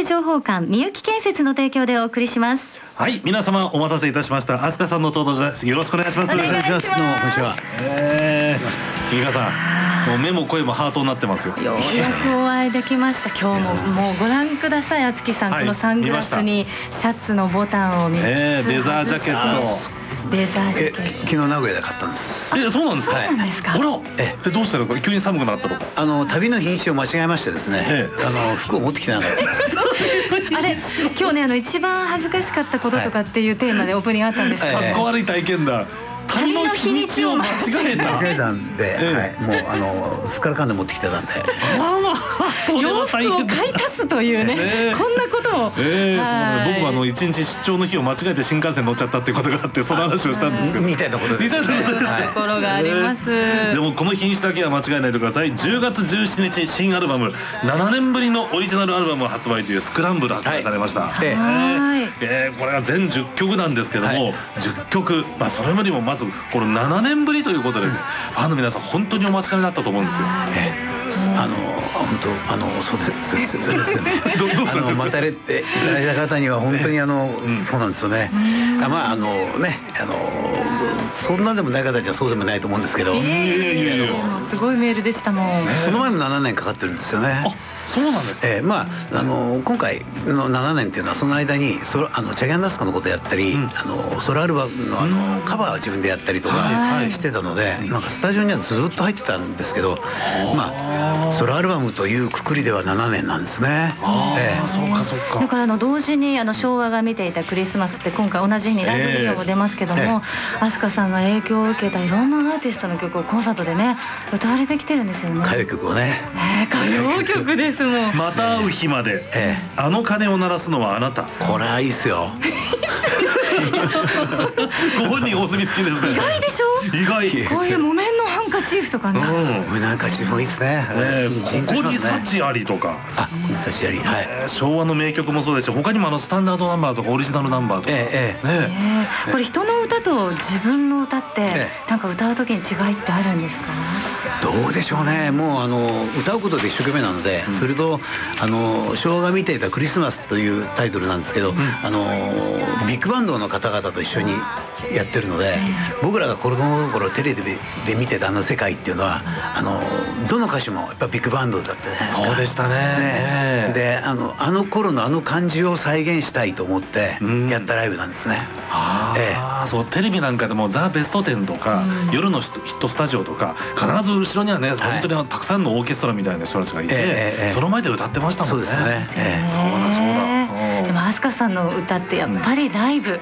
営情報館みゆき建設の提供でお送りします。はい皆様お待たせいたしました。飛鳥さんの登場ですよろしくお願いします。お願いします。どうもこんにちはえー、皆さんもう目も声もハートになってますよ。ようやくお会いできました。今日ももうご覧くださいあつきさん、はいこのサングラスにシャツのボタンを3つえーレザージャケット。レザージャえケット。昨日名古屋で買ったんです。えそうなんですか？そうなんですか？あらええ。どうしたんですか？急に寒くなったの。かあの旅の品種を間違えましてですね、ええ。あの服を持ってきてなかったあれ今日ねあの一番恥ずかしかったこととかっていうテーマでオープニングあったんですけど、ええかっこ悪い体験だ旅の日にちを間違えた。間違えたんで、ええ。はい、もうあのすっからかんで持ってきてたんで。まあまあ洋服を買い足すというね、ええ。こんなことを、ええそうなんはい。だ僕もあの一日出張の日を間違えて新幹線乗っちゃったっていうことがあってその話をしたんですけど。みたいなことです、ね、みたいなことですはい。ところがあります、でもこの品種だけは間違えないでください。10月17日新アルバム。7年ぶりのオリジナルアルバムを発売というスクランブル発売されました、ええはい。えーこれが全10曲なんですけども、はい。10曲、まあ、それよりもまずこの7年ぶりということで、ファンの皆さん本当にお待ちかねだったと思うんですよ。ええあの本当あのそうですそうですよね。どどうした待たれていただいた方には本当にあの、ん。そうなんですよね。あまああのねあのそんなでもない方じゃそうでもないと思うんですけど、いやいやいやすごいメールでしたも。ん、ねその前も7年かかってるんですよね。あそうなんですか、えーまああの今回の7年っていうのはその間にソロあのチャギャンダスカのことやったり、うん。あのソロアルバムのあのカバーを自分でやったりとかしてたので、なんかスタジオにはずっと入ってたんですけど、まあソロアルバムというくくりでは7年なんですね。ええ。そうかそうか。だからあの同時にあの昭和が見ていたクリスマスって今回同じ日にライブビデオも出ますけどええ。も、飛鳥さんが影響を受けたいろんなアーティストの曲をコンサートでね歌われてきてるんですよね。歌謡曲をね、えー歌謡曲ですもん。また会う日まで。えあの鐘を鳴らすのはあなた。えこれはいいっすよ。ご本人お墨付きですね。意外でしょ？意外。こういう木綿のハンカチーフとかね。うん。俺なんか自分いいっすね。ここに幸ありとか、あ、差しやり、はい。えー昭和の名曲もそうですし他にもあのスタンダードナンバーとかオリジナルナンバーとか、えええねこれ人の歌と自分の歌ってえなんか歌う時に違いってあるんですか？え、どうでしょうね。もうあの歌うことで一生懸命なので、それとあの昭和が見ていたクリスマスというタイトルなんですけど、あのビッグバンドの方々と一緒にやってるので、僕らが子供の頃テレビでで見てたあの世界っていうのはあのどの歌手もやっぱビッグバンドだったじゃないですか。そうでしたね。ね。であのあの頃のあの感じを再現したいと思ってうん。やったライブなんですね。あえーそうテレビなんかでも「ザ・ベストテン」とか、うん。夜のヒットスタジオとか必ず後ろにはね、本当にあのたくさんのオーケストラみたいな人たちがいて、ええええその前で歌ってましたもんね。そうですよね。ええ。そうだそうだ。うんでも飛鳥さんの歌ってやっぱりライブ、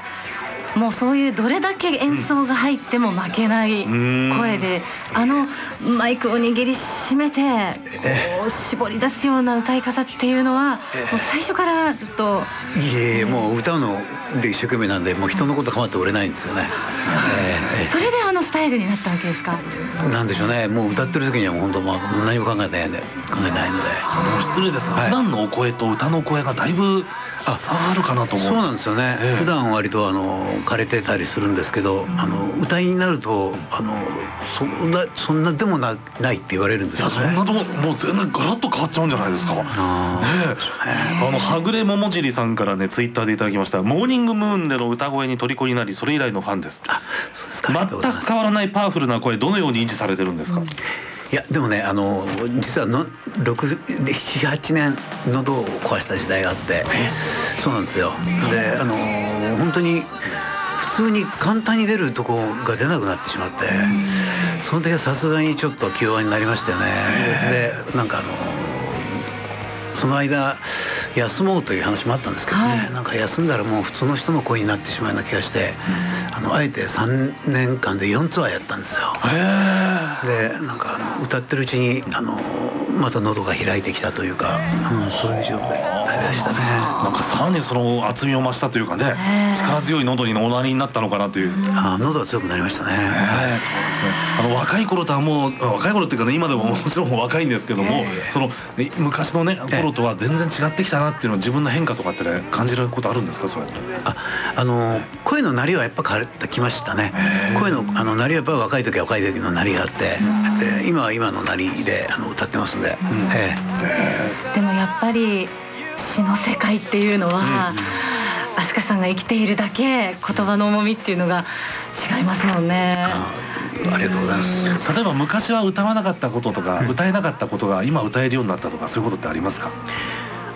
もうそういうどれだけ演奏が入っても負けないうん。声で、あのマイクを握りしめて、こう絞り出すような歌い方っていうのは、ええ。もう最初からずっと。いえいえもう歌うので一生懸命なんでもう人のこと構っておれないんですよね。それであのスタイルになったわけですか？えなんでしょうね。もう歌ってる時にはもう本当もう何も考えてないんで考えてないので。でも失礼ですが、はい。普段のお声と歌の声がだいぶ差があるかなと思う。そうなんですよね、ええ。普段割とあの枯れてたりするんですけど、あの歌いになるとあのそんなそんなでもなないって言われるんですいよね。やそんなとこもう全然ガラッと変わっちゃうんじゃないですか。ねあのはぐれももじりさんからねツイッターでいただきました。モーニングムーンでの歌声に虜になりそれ以来のファンです。あそうですか。全く変わらないパワフルな声どのように維持されてるんですか、いやでもねあの実はの78年喉を壊した時代があってそうなんですよ。であの本当に普通に簡単に出るとこが出なくなってしまってその時はさすがにちょっと気弱になりましたよね。でなんかあのその間休もうという話もあったんですけどね、はいなんか休んだらもう普通の人の声になってしまうような気がして、あのあえて3年間で4ツアーやったんですよ。へでなんかあの歌ってるうちにあのまた喉が開いてきたというか、うん、そういう状態でしたね。なんかさらにその厚みを増したというかね力強い喉におなりになったのかなという。あ喉が強くなりましたね。ええそうですね。あの若い頃とはもう若い頃っていうかね今でももちろん若いんですけども、ええそのね昔のねええ頃とは全然違ってきたなっていうのは自分の変化とかってね感じることあるんですか？それって。ああの声の鳴りはやっぱ変わってきましたね。声のあの鳴りはやっぱり若い時は若い時の鳴りがあってで今は今の鳴りであの歌ってますんで、えでもやっぱり詩の世界っていうのは、飛鳥さんが生きているだけ言葉の重みっていうのが違いますもんね。あありがとうございます。例えば昔は歌わなかったこととか、歌えなかったことが今歌えるようになったとかそういうことってありますか？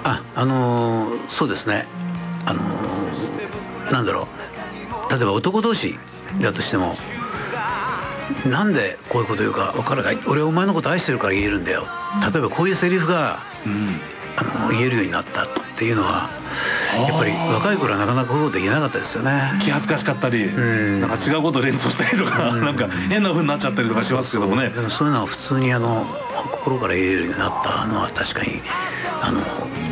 あ、あのーそうですね。あのーなんだろう。例えば男同士だとしても、なんでこういうこと言うか分からない。俺はお前のこと愛してるから言えるんだよ。例えばこういうセリフがうんあの言えるようになったっていうのは、やっぱり若い頃はなかなかこうできなかったですよね。気恥ずかしかったり、んなんか違うことを連想したりとか、うんなんか変な風になっちゃったりとかしますけどもねそういうのは普通にあの心から言えるようになったのは確かにあの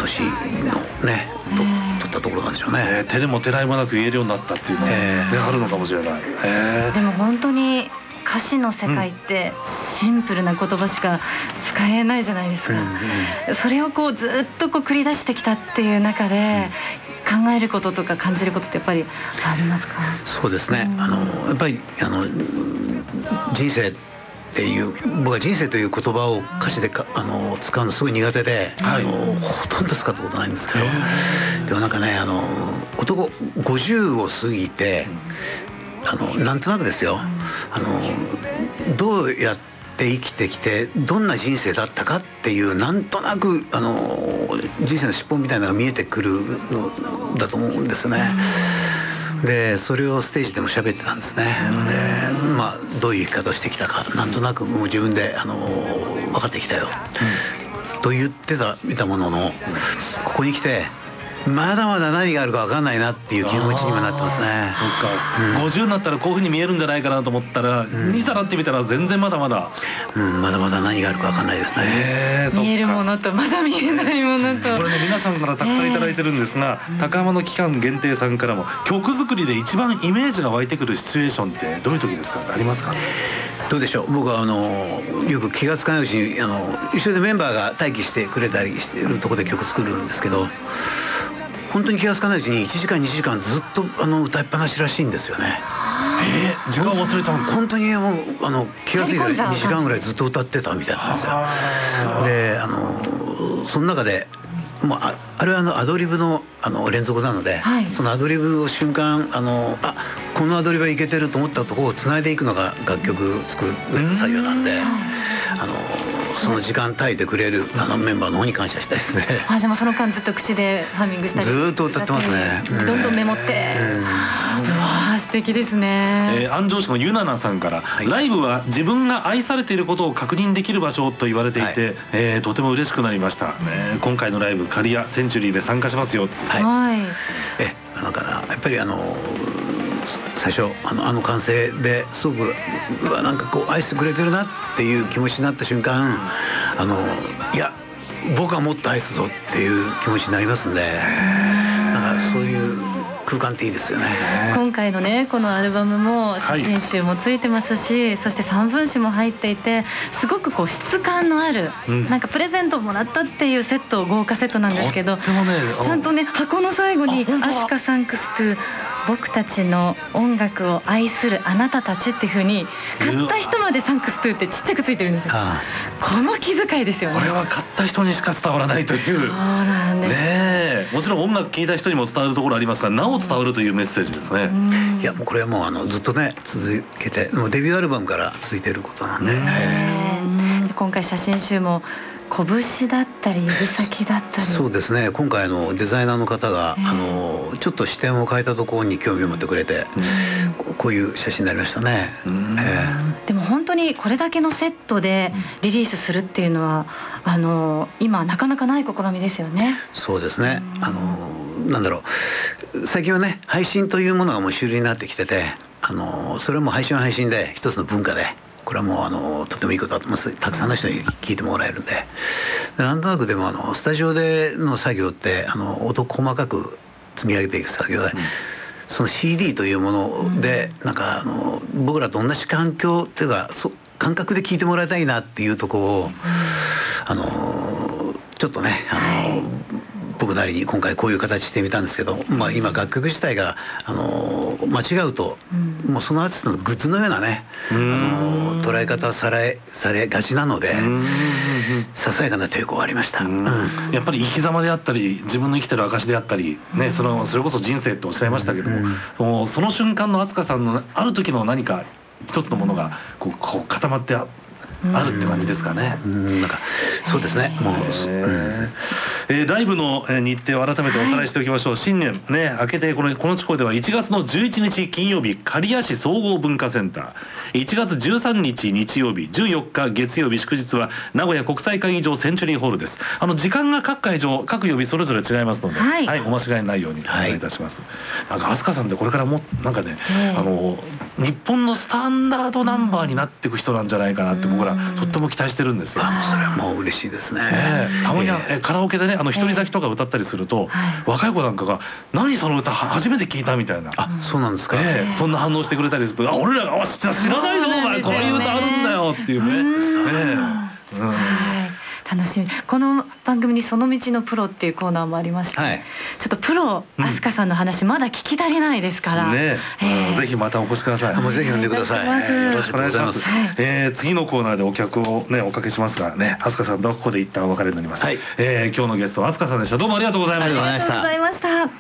年のねと取ったところなんでしょうね。えー手でも手らいもなく言えるようになったっていうのは、ねえーあるのかもしれない。えでも本当に歌詞の世界ってシンプルな言葉しか使えないじゃないですか。うんうんそれをこうずっとこう繰り出してきたっていう中で考えることとか感じることってやっぱりありますか？そうですね。うんあのやっぱりあの人生っていう僕は人生という言葉を歌詞でかあの使うのすごい苦手で、はい。あのほとんど使ったことないんですけど、へでもなんかねあの男50を過ぎてあのなんとなくですよ。あのどうやって生きてきてどんな人生だったかっていうなんとなくあの人生の尻尾みたいなのが見えてくるのだと思うんですよね。でそれをステージでも喋ってたんですね。でまあどういう生き方をしてきたかなんとなくもう自分であの分かってきたよ。と言ってた見たもののここに来てまだまだ何があるか分かんないなっていう気持ちにもなってますね。そっか、うん。50になったらこういうふうに見えるんじゃないかなと思ったら、ん。いざなってみたら全然まだまだ、うん、まだまだ何があるか分かんないですね。見えるものとまだ見えないものと。これね皆さんからたくさんいただいてるんですが、高浜の期間限定さんからも曲作りで一番イメージが湧いてくるシチュエーションってどういう時ですか？ありますか？どうでしょう。僕はあのよく気が付かないうちにあの一緒でメンバーが待機してくれたりしてるところで曲作るんですけど本当に気が付かないうちに1時間2時間ずっとあの歌いっぱなしらしいんですよね。えー、時間忘れちゃうんですか？本当にもうあの気が付いたら入り込んじゃう2時間ぐらいずっと歌ってたみたいなんですよ。であのその中でもうああれはあのアドリブのあの連続なので、はい。そのアドリブを瞬間あのあこのアドリブはいけてると思ったところをつないでいくのが楽曲作る作業なんで、あのその時間耐えてくれるあのメンバーの方に感謝したいですね。あじゃあもうその間ずっと口でハミングしたり。ずーっと歌ってますね。うん。どんどんメモって、うん。うわあ素敵ですね、えー、安城市のゆななさんから、はい。ライブは自分が愛されていることを確認できる場所と言われていて、はい。えーとても嬉しくなりました、えー今回のライブ刈谷センチュリーで参加しますよ。はい。はい。えなんかなやっぱりあの最初あのあの歓声ですごくうわなんかこう愛してくれてるなっていう気持ちになった瞬間あのいや僕はもっと愛すぞっていう気持ちになりますんでだからそういう空間っていいですよね。今回のねこのアルバムもはい。写真集もついてますし、そして三分詞も入っていてすごくこう質感のある、うん。なんかプレゼントをもらったっていうセット豪華セットなんですけどねちゃんとね箱の最後に「あ本当だ。 ASKA Thanks to 僕たちの音楽を愛するあなたたち」っていう風に買った人まで「Thanks to」ってちっちゃくついてるんですよ。あこの気遣いですよねこれは買った人にしか伝わらないという。そうなんです、ねえ。もちろん音楽聴いた人にも伝わるところありますがなお伝わるというメッセージですね、いやもうこれはもうあのずっとね続けてもうデビューアルバムから続いてることなん。で、ねで今回写真集も拳だったり指先だったり。えそうですね。今回あのデザイナーの方が、ええ。あのちょっと視点を変えたところに興味を持ってくれて、ここういう写真になりましたね。うん。えでも本当にこれだけのセットでリリースするっていうのはあの今なかなかない試みですよね。そうですね。うん。あのなんだろう。最近はね配信というものがもう主流になってきててあのそれはもう配信は配信で一つの文化でこれはもうあのとてもいいことだと思いますたくさんの人に聞いてもらえるんで。でなんとなくでもあのスタジオでの作業ってあの音細かく積み上げていく作業で、その CD というもので、なんかあの僕らと同じ環境っていうかそ感覚で聞いてもらいたいなっていうところを、あのちょっとねあの、僕なりに今回こういう形してみたんですけど、まあ、今楽曲自体があの間違うと、うん。もうそのアーティストのグッズのようなねあの捉え方されされがちなのでうんささやかな抵抗がありました。やっぱり生き様であったり自分の生きてる証であったり、ね、そのそれこそ人生っておっしゃいましたけども、うん。その瞬間の飛鳥さんのある時の何か一つのものがこうこう固まってああるって感じですかね。うん。なんかそうですね。もう、うんえーえーライブのえー日程を改めておさらいしておきましょう、新年ね明けてこのこの地方では1月の11日金曜日刈谷市総合文化センター。1月13日日曜日14日月曜日祝日は名古屋国際会議場センチュリーホールです。あの時間が各会場各曜日それぞれ違いますので、はい。お間違いないようにお願いいたします、なんか飛鳥さんってこれからもなんかね、ええ。あの日本のスタンダードナンバーになっていく人なんじゃないかなって僕らうんとっても期待してるんですよ。あそれはもう嬉しいですね。ええ。たまには、ええカラオケでねあの一人咲きとか歌ったりすると、はい若い子なんかが「何その歌は初めて聞いた」みたいな。あそうなんですか。ええそんな反応してくれたりすると「あ俺らがあ知ら知らないのお前こういう歌あるんだよ」っていうね。しみこの番組に「その道のプロ」っていうコーナーもありまして、はいちょっとプロうん飛鳥さんの話まだ聞き足りないですから、ねええぜひまたお越しください。もうぜひ呼んでください。お願いいたしますよよろしくお願いします。はいえー次のコーナーでお客をねおかけしますがね、飛鳥さんとはここで一旦お別れになります。はいえー今日のゲストは飛鳥さんでした。どうも。ありがとうございましたありがとうございました